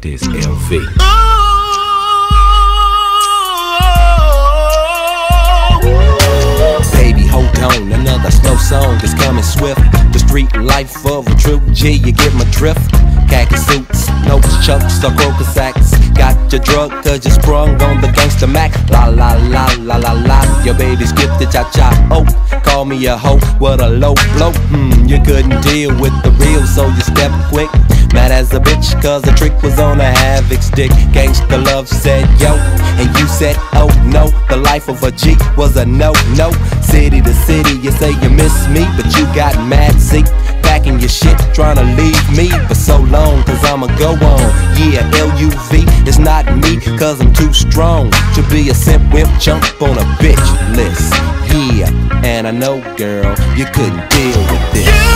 this LV. Baby, hold on, another slow song is coming swift. The street life of a true G, you get my drift. Khaki suits, no chucks or croaker sacks. Got your drug cause you sprung on the gangster Mac. La la la la la la, your baby's gifted cha cha. Oh, call me a hoe, what a low blow. Hmm, you couldn't deal with the real, so you step quick. Mad as a bitch, cause the trick was on a havoc stick. Gangsta love said yo, and you said oh no. The life of a G was a no, no. City to city, you say you miss me, but you got mad, see. Packing your shit, trying to leave me for so long, cause I'ma go on. Yeah, LUV, it's not me, cause I'm too strong to be a simp wimp chump on a bitch list. Yeah, and I know, girl, you couldn't deal with this.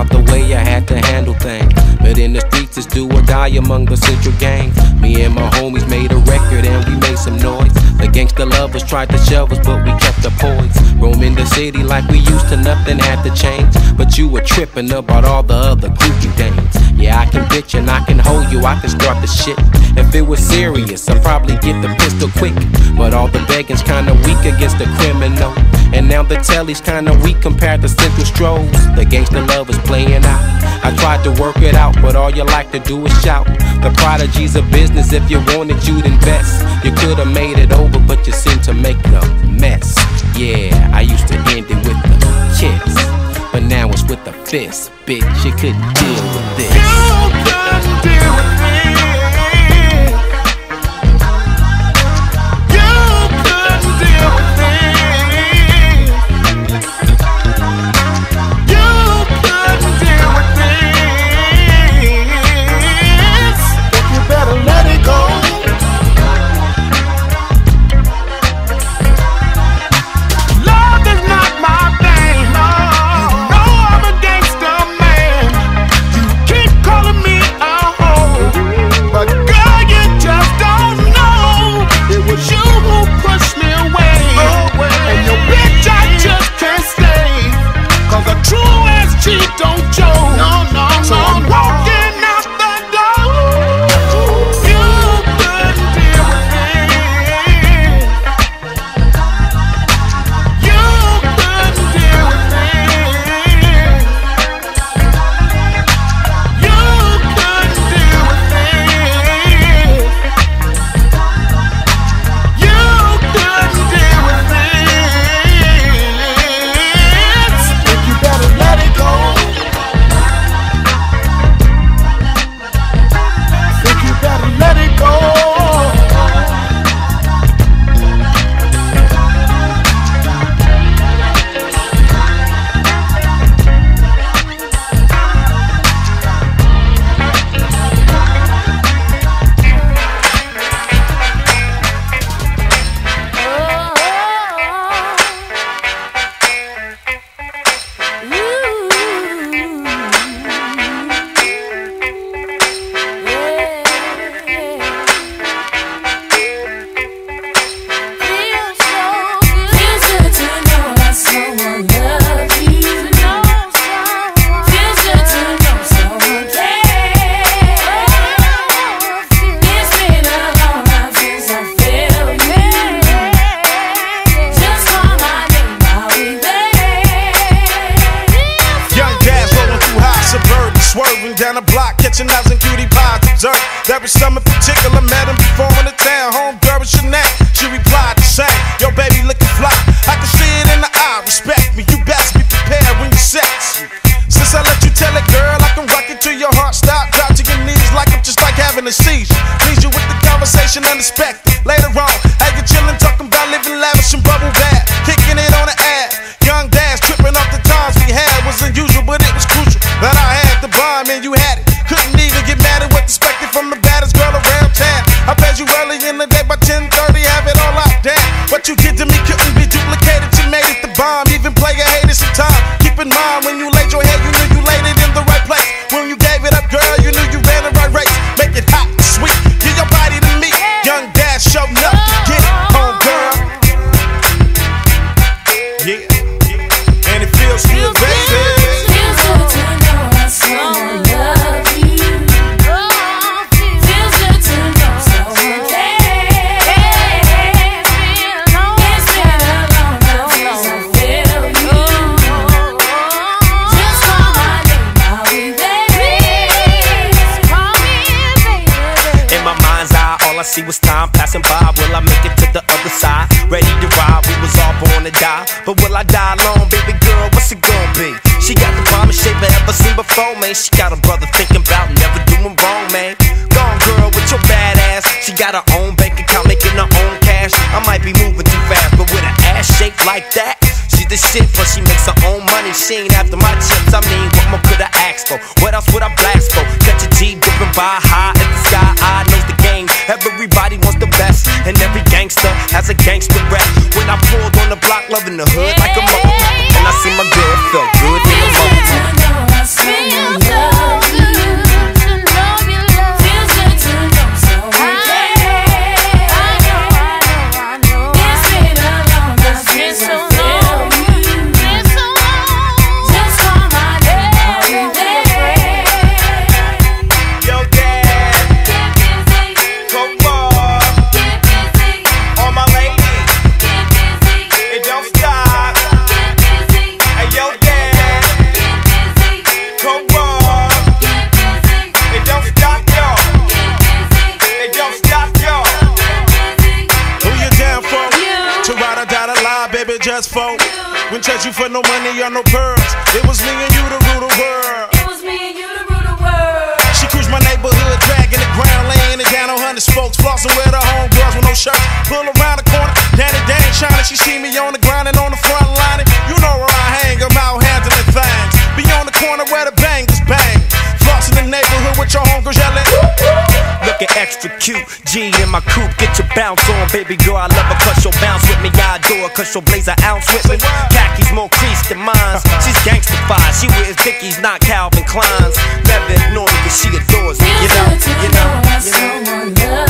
About the way I had to handle things. But in the streets, it's do or die among the central gang. Me and my homies made a record and we made some noise. The gangster lovers tried to shove us, but we kept the poise. Roaming the city like we used to, nothing had to change. But you were tripping about all the other groupie dames. Yeah, I can bitch and I can hold you, I can start the shit. If it was serious, I'd probably get the pistol quick. But all the begging's kinda weak against the criminal. And now the telly's kinda weak compared to Central Strolls. The gangster love is playing out. I tried to work it out, but all you like to do is shout. The prodigy's of business. If you wanted, you'd invest. You could have made it over, but you seem to make a mess. Yeah, I used to end it with a kiss, but now it's with a fist. Bitch, you couldn't deal with this. down the block, catching knives and cutie pies. Dessert, That was some in particular, met him before in the town. Homegirl was your name. She replied the same. Yo, baby, looking fly. I can see it in the eye. Respect me, you best be prepared when you sex. Since I let you tell it, girl, I can rock it to your heart stop. Drop to your knees like I'm just like having a seizure. Please you with the conversation unexpected. Later on. See what's time passing by, will I make it to the other side? Ready to ride, we was all born to die But will I die alone, baby girl, what's it gonna be? She got the finest shape I ever seen before, man She got a brother thinking about never doing wrong, man Gone girl with your bad ass She got her own bank account, making her own cash I might be moving too fast, but with an ass shape like that She's the shit, but she makes her own money. She ain't after my chips. I mean, what more could I ask for? What else would I blast for? Catch a G dipping by high Everybody wants the best, and every gangster has a gangster rap. When I pulled on the block, loving the hood like a mother, and I see my girl felt You for no money or no purse. Extra cute, G in my coupe, get your bounce on, baby girl. I love her cause she'll bounce with me. I adore her cause she'll blaze an ounce with me. Khakis more creased than mine. She's gangstified, she wears Dickies, not Calvin Klein's. Never ignore me cause she adores me. You know, you know, you know. You know.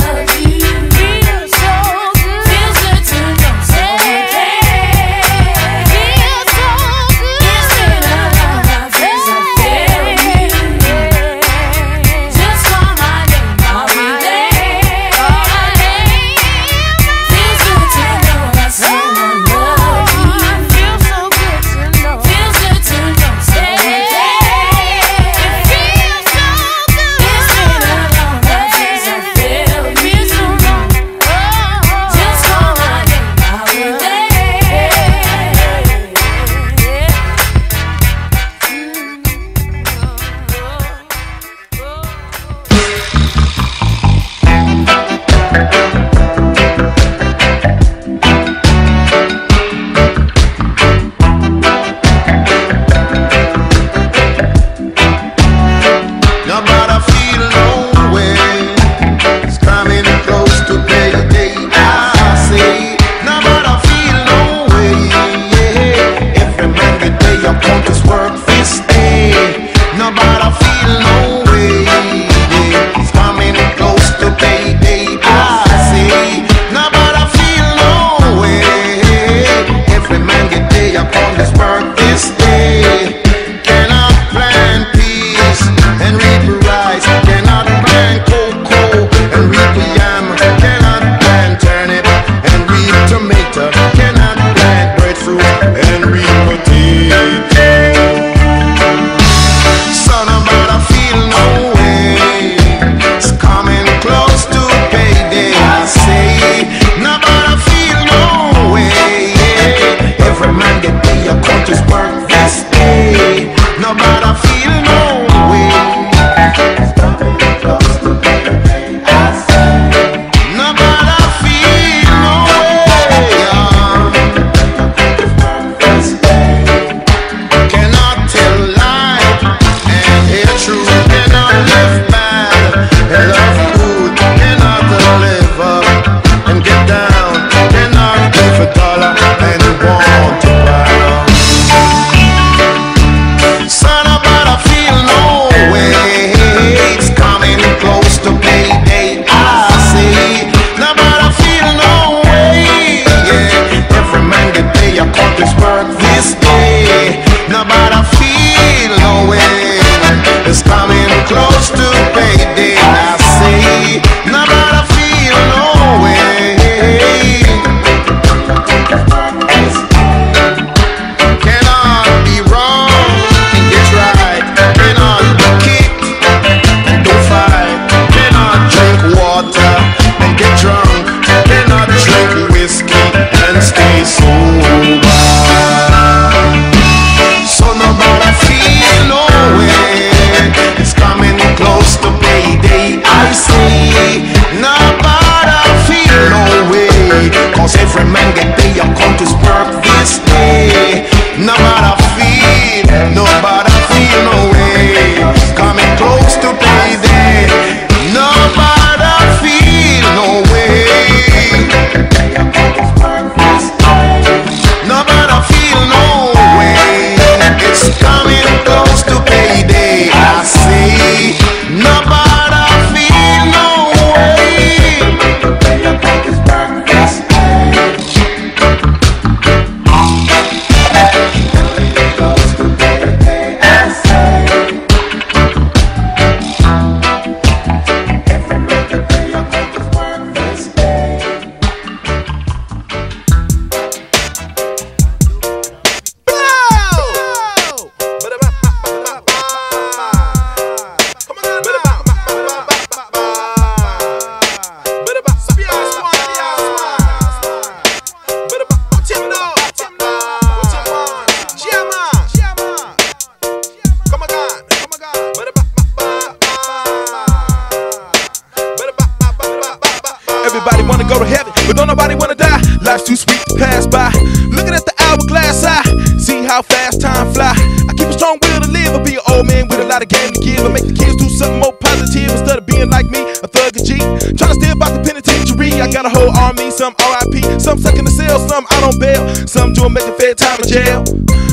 Man a game to give. I make the kids do something more positive instead of being like me, a thug and G. Trying to stay about the penitentiary, I got a whole army, some RIP, some stuck in the cell, some out on bail, some doing making fair time in jail.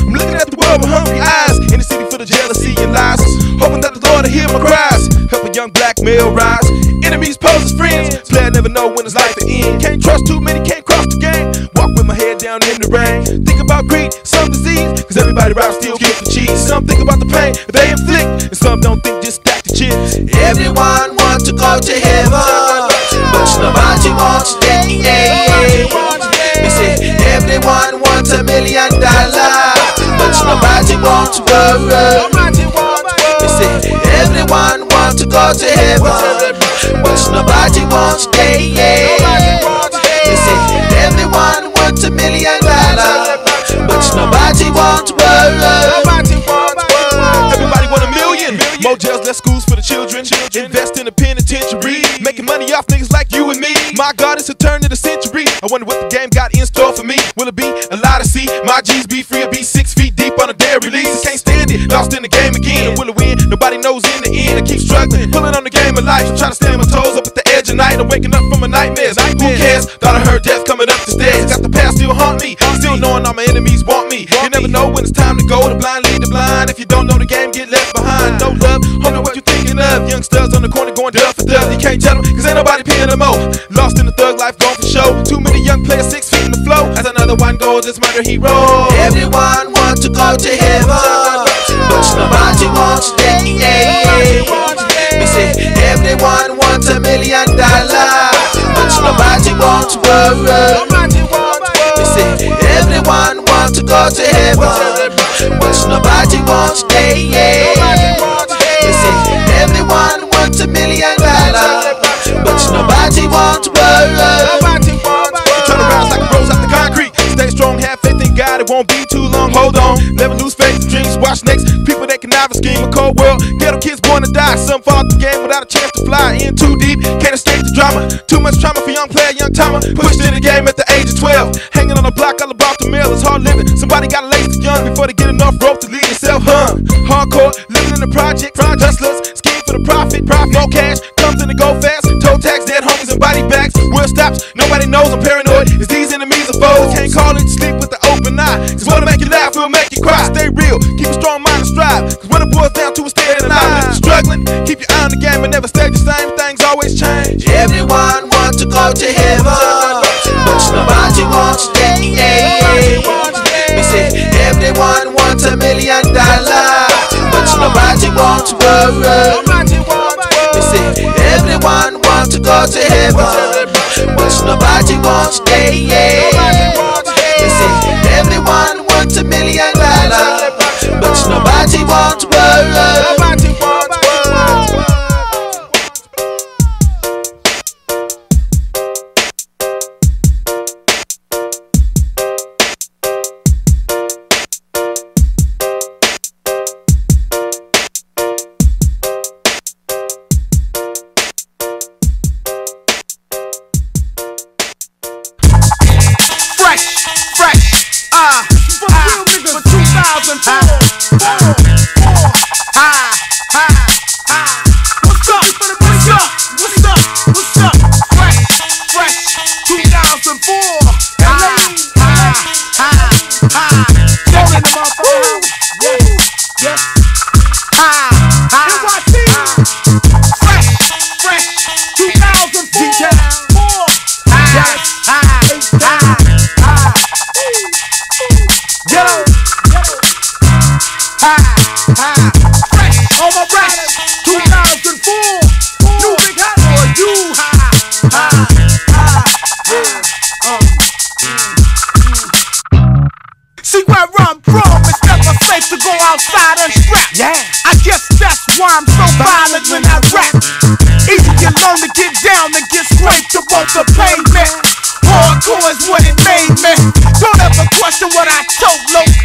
I'm looking at the world with hungry eyes, in the city full of jealousy and lies. Hoping that the Lord will hear my cries, help a young black male rise. Enemies pose as friends, player never know when his life will end. Can't trust too many, can't cross the down in the rain. Think about greed, some disease, cause everybody around still get the cheese. Some think about the pain they inflict, and some don't think just stack the chips. Everyone wants to go to heaven, but nobody wants to stay. We say everyone wants a million dollars, but nobody wants to worry. We say everyone wants to go to heaven, but nobody wants to stay. We say everyone a million dollars, but nobody wants worry. Everybody want a million. More jails, less schools for the children. Invest in the penitentiary. Making money off niggas like you and me. My God, it's a turn of the century. Wonder what the game got in store for me. Will it be a lot to see? My G's be free or be six feet deep on a day release. Can't stand it. Lost in the game again. Will it win? Nobody knows in the end. I keep struggling. Pulling on the game of life. Trying to stand my toes up at the edge of night. I'm waking up from a nightmare. Who cares? Thought I heard death coming up the stairs. Got the past still haunt me. Still knowing all my enemies want me. You never know when it's time to go. The blind lead the blind. If you don't know the game, get left behind. No love. Hold on, what you thinking of? Youngsters on the corner going duff for duff. You can't tell them, ain't nobody paying them more. Lost in the thug life, gone for show. Too many young players, six feet in the flow. As another one goes, it's murder hero. Everyone wants to go to heaven, but nobody wants stay. We say everyone wants a million dollars, but nobody wants to. We say everyone wants to go to heaven, but nobody wants stay. We say everyone wants a million dollars, but nobody wants to worry. Turn around like a rose out the concrete. Stay strong, have faith in God, it won't be too long. Hold on, never lose faith in dreams. Watch next, people that can never scheme a cold world. Ghetto kids born to die, some fall out the game without a chance to fly. In too deep, can't escape the drama. Too much trauma for young player, young timer. Pushed in the game at the age of 12. Hanging on the block all about the mill, it's hard living. Somebody gotta lace the young before they get enough rope to lead themselves, huh? Hardcore, living in the project, hustlers, scheme for the profit, profit, more cash, comes in and go fast. Toe tax, dead homies and body bags. World stops, nobody knows I'm paranoid. It's these enemies of foes. Can't call it sleep with the open eye. Cause what'll make you laugh will make you cry. Stay real, keep a strong mind and strive. Cause when it boils down to a stay alive. If you're struggling, keep your eye on the game and never stay the same. Things always change. Everyone wants to go to heaven, but nobody wants to stay. We say everyone wants a million dollars, but nobody wants to worry. We say everyone wants to go to heaven, but nobody wants to stay. We say everyone wants a million dollars, but nobody wants to worry. Yeah, I guess that's why I'm so violent when I rap. Easy to learn to get down and get scraped above the pavement. Hardcore is what it made me. Don't ever question what I told Loke.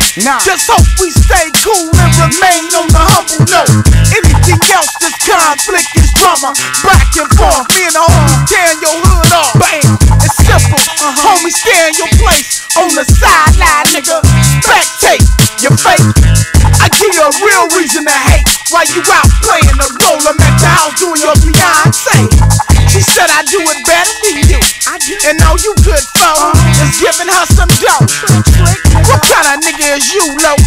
Just hope we stay cool and remain on the humble note. Anything else, this conflict is drummer, back and forth. Me and the homies tearing your hood off. Bam, it's simple. Uh-huh. Homies stay in your place on the sideline, nigga. Spectate, you fake. You out playing the role. I'm at the house doing your Beyonce. She said I do it better than you. And all you good for is giving her some dough. What kind of nigga is you, low?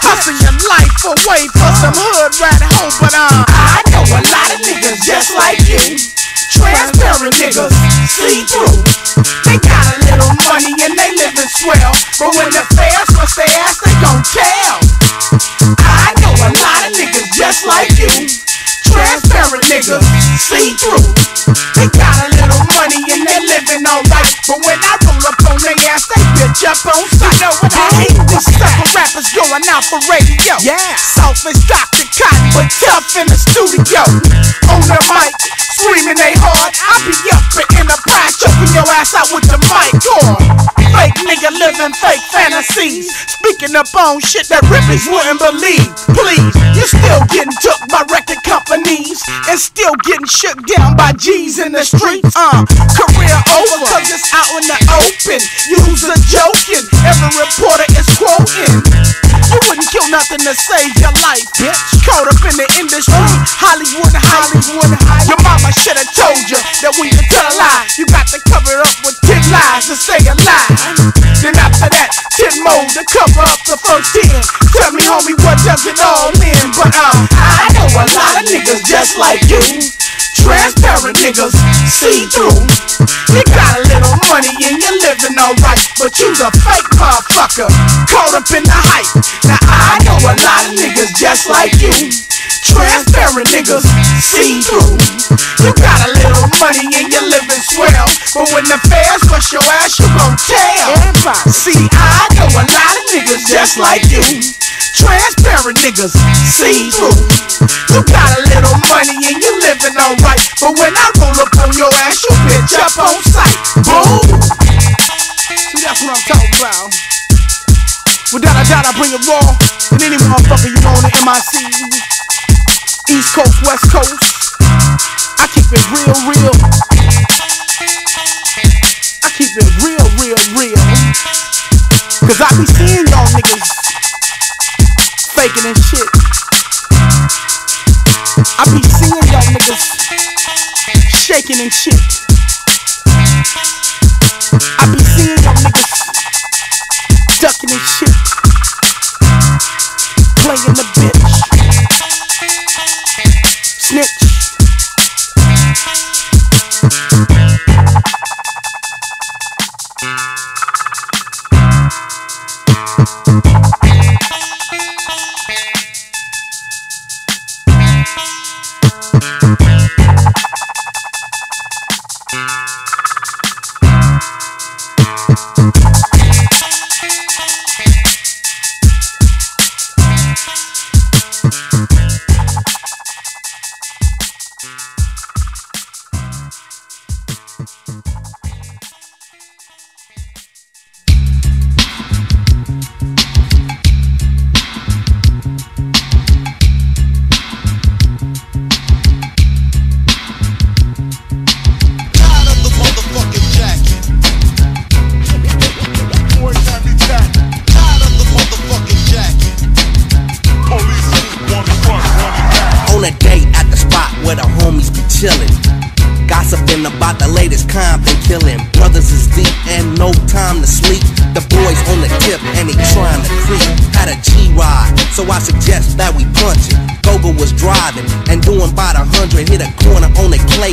Hustling your life away for some hood rat hoe, but uh, I know a lot of niggas just like you. Transparent niggas, see through. They got a little money and they living swell, but when the fairs bust their just like you. Transparent niggas, see through. They got a little money and they living alright, but when I roll up on their ass, they bitch up on sight. You know what I hate? These sucker rappers going out for radio. Yeah, soft as Dr. Cotton, but tough in the studio. On the mic, screaming they hard. I be up in enterprise, choking your ass out with the mic cord. Fake nigga living fake fantasies. Speaking up on shit that Ripleys wouldn't believe. Please, you're still getting took by record companies and still getting shook down by G's in the streets. Uh, career over cause it's out in the open. You's a joking, every reporter is quoting. You wouldn't kill nothing to save your life, bitch. Caught up in the industry, Hollywood, Hollywood. Your mama should have told you that when you tell a lie, you got to cover up with ten lies to stay alive. Then after that, ten more to cover up the first ten. Tell me, homie, what does it all mean? But um, I know a lot of niggas just like you. Transparent niggas, see through. You got a little money and you're living alright, but you's a fake motherfucker, caught up in the hype. Now I know a lot of niggas just like you. Transparent niggas, see through. You got a little money and you're living swell, but when the fairs bust your ass, you gon' tell. See, I know a lot of niggas just like you. Transparent niggas, see through. You got a little money and you're living alright, but when I roll up on your ass, you bitch up on sight. Boom. See, that's what I'm talking about. Without a doubt, I bring it raw. And any motherfucker you on the MIC. East Coast, West Coast. I keep it real, real. I keep it real, real, real. Cause I be seeing y'all niggas faking and shit. I be seeing y'all niggas shaking and shit. I be seeing y'all niggas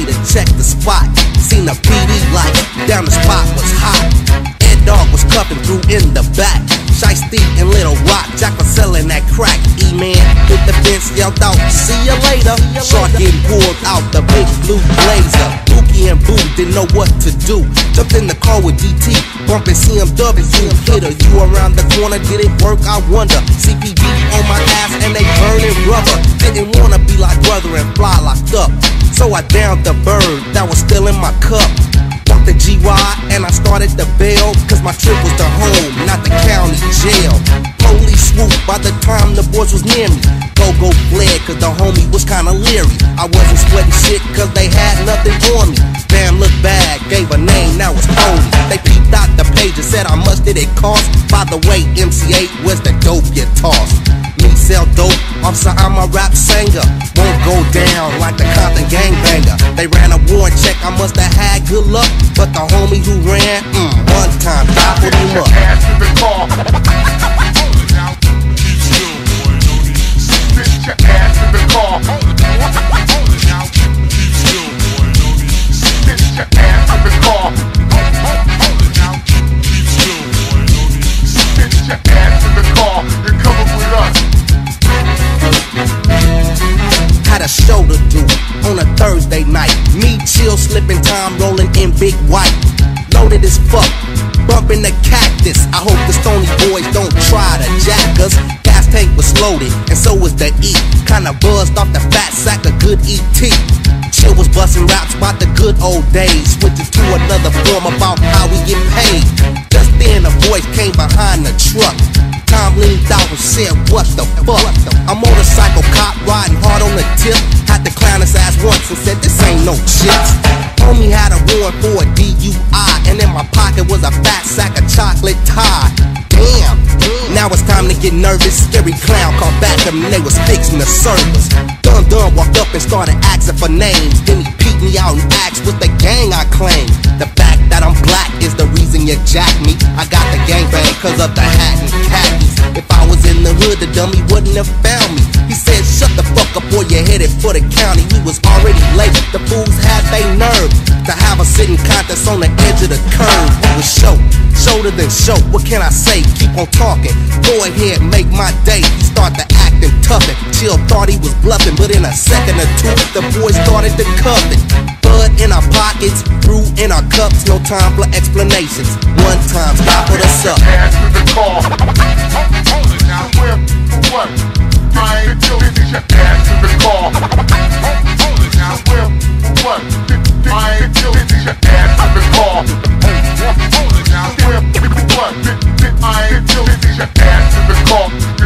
to check the spot. Seen a PD light, down the spot was hot. Ed Dog was cuffing through in the back. Shiesty and Little Rock, Jack was selling that crack. E-man hit the fence, yelled out, see ya later. Shark getting pulled out the big blue blazer. Bookie and Boo didn't know what to do. Jumped in the car with DT, bumping CMW. Hit her, you around the corner, did it work? I wonder. CPB on my ass and they burning rubber. Didn't wanna be like brother and fly locked up. So I downed the bird that was still in my cup. The GY and I started the bail. Cause my trip was to home, not the county jail. Police swoop by the time the boys was near me. Go go fled, cause the homie was kinda leery. I wasn't sweating shit cause they had nothing on me. Damn, look bad, gave a name, now it's phony. They peeped out the page and said how much did it cost. By the way, MC8 was the dope you tossed. Me sell dope, officer, I'm a rap singer. Won't go down like the Compton gangbanger. They ran a warrant check, I must have had good luck. But the homie who ran, mm, one time, gobbled him up. Loaded as fuck, bumping the cactus. I hope the stony boys don't try to jack us. Gas tank was loaded, and so was the E. Kinda buzzed off the fat sack of good ET. Chill was busting raps about the good old days. Switching to another form about how we get paid. Came behind the truck. Tom leaned out and said, What the fuck? A motorcycle cop riding hard on the tip. Had to clown his ass once and said, This ain't no chips. Homie had a warrant for a DUI, and in my pocket was a fat sack of chocolate Thai. Damn. Now it's time to get nervous. Scary clown called back them and they was fixing the service. Dun Dun walked up and started asking for names. Then he peeked me out and asked what the gang I claim. Cause of the hat and khakis. If I was in the hood, the dummy wouldn't have up or you're headed for the county. We was already late. The fools had they nerve to have a sitting contest on the edge of the curve. We was show, shoulder than show. What can I say? Keep on talking. Go ahead, make my day. He start to acting tough Chill thought he was bluffing, but in a second or two, the boys started to cuff it. Bud in our pockets, brew in our cups, no time for explanations. One time, stop with us up. Ass in the car. Now where? What? I ain't is your ass in the car. Now where? For what? Your ass in the car. Now where? What? I ain't your is your ass in the car.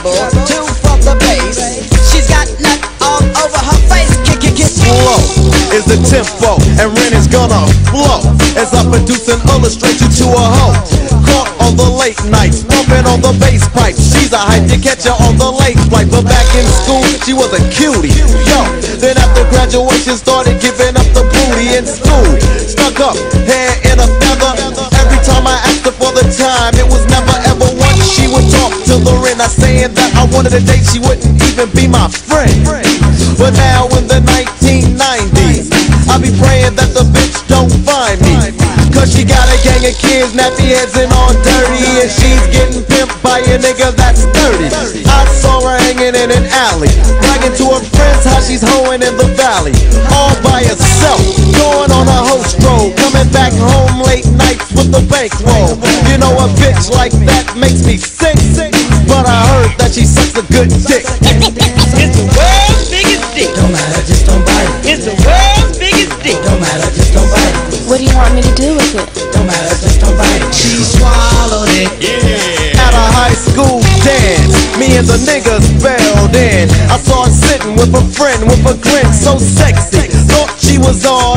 Treble, two for the bass. She's got nut all over her face. Kick, kick, kick. Slow is the tempo, and rent is gonna flow as I produce and illustrate you to a hoe. Caught on the late nights, pumping on the bass pipe. She's a hype to catch her on the late flight, but back in school she was a cutie. Yo, then after graduation started giving up the booty in school. Stuck up, saying that I wanted a date, she wouldn't even be my friend. But now in the 1990s, I be praying that the bitch don't find me. Cause she got a gang of kids, nappy heads and all dirty. And she's getting pimped by a nigga that's 30. I saw her hanging in an alley, bragging to her friends how she's hoeing in the valley. All by herself, going on a host road, coming back home late nights with the bankroll. You know a bitch like that makes me sick, but I heard that she sucks a good dick. It's the world's biggest dick. Don't matter, just don't bite it. It's the world's biggest dick. Don't matter, just don't bite it. What do you want me to do with it? Don't matter, just don't bite it. She swallowed it. Yeah. At a high school dance, me and the niggas spelled in. I saw her sitting with a friend with a grin so sexy. Thought she was all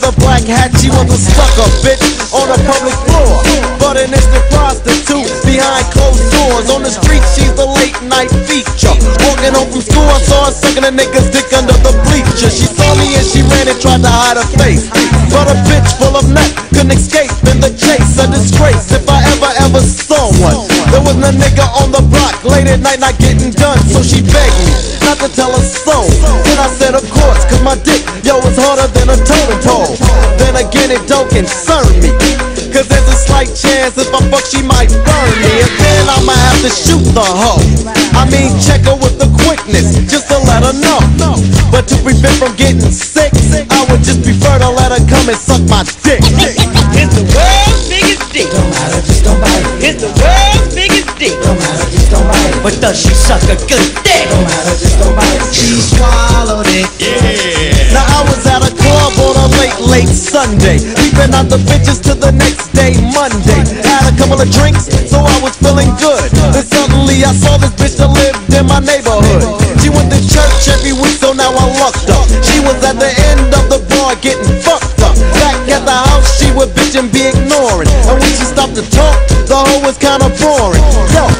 the black hat. She was a sucker bitch on a public floor. But an instant prostitute behind closed doors. On the street, she's the late night feature. Walking home from school, I saw her sucking a nigga's dick under the bleacher. She saw me and she ran and tried to hide her face. But a bitch full of nut couldn't escape in the chase. A disgrace if I ever, ever saw one. There was a nigga on the block late at night not getting done. So she begged me not to tell her so. Then I said, of course, cause my dick, yo, is harder than a totem pole. Then again, it don't concern me. Cause there's a slight chance if I fuck, she might burn me. And then I'ma have to shoot the hoe. I mean, check her with the quickness, just to let her know. But to prevent from getting sick, I would just prefer to let her come and suck my dick. It's the world's biggest dick. Don't matter, just don't bite. It's the world's biggest dick. But does she suck a good dick? Don't matter, just don't bite it. She swallowed it. Yeah. Now I was at a club on a late, late Sunday. Leaving out the bitches to the next day, Monday. Had a couple of drinks, so I was feeling good. Then suddenly I saw this bitch that lived in my neighborhood. She went to church every week, so now I lucked up. She was at the end of the bar getting fucked up. Back at the house, she would bitch and be ignoring. And when she stopped to talk, the hoe was kinda boring. Yo,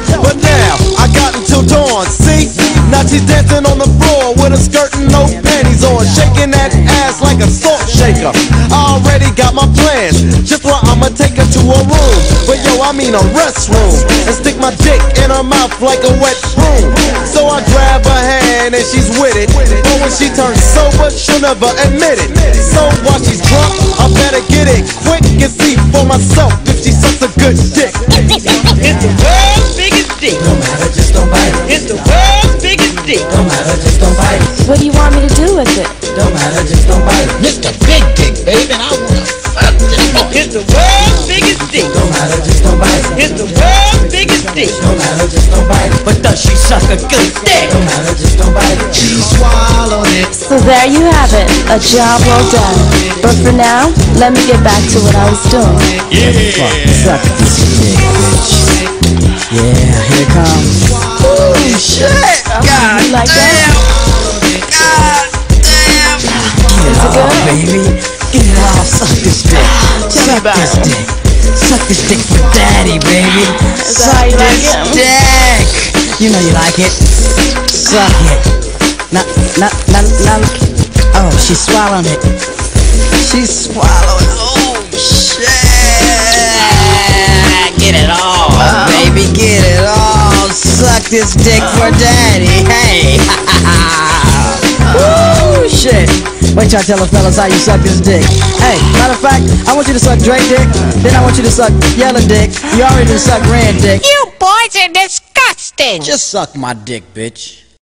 she's dancing on the floor with a skirt and no panties on, shaking that ass like a salt shaker. I already got my plans, just where I'ma take her to a room. But yo, I mean a restroom, and stick my dick in her mouth like a wet broom. So I grab her hand and she's with it. But when she turns sober, she'll never admit it. So while she's drunk, I better get it quick and see for myself if she sucks a good dick. It's the world's biggest dick. 50. Don't matter, just don't bite. What do you want me to do with it? Don't matter, just don't bite. Mr. Big Dick, baby, and I wanna suck this one. It's the world's biggest dick. Don't matter, just don't bite it. It's the world's biggest dick. Don't matter, just don't bite. But does she suck a good dick? Don't matter, just don't bite. She swallowed it. So there you have it, a job well done. But for now, let me get back to what I was doing. Yeah, fuck, suck this dick, bitch. Yeah, here it comes. Oh shit! God You like that? Get it off, baby. Get it off. Suck this dick. Tell Suck this it. dick. Suck this dick for daddy, baby. Is Suck how you like this dick. You know you like it. Suck it. Not, not, not, not. Oh, she's swallowing it. She's swallowing. Oh shit! Get it all, baby get it all. Suck this dick for daddy. Hey, shit. Wait y'all tell the fellas how you suck this dick. Hey, matter of fact, I want you to suck Drake dick. Then I want you to suck yellow dick. You already suck red dick. You boys are disgusting. Just suck my dick, bitch.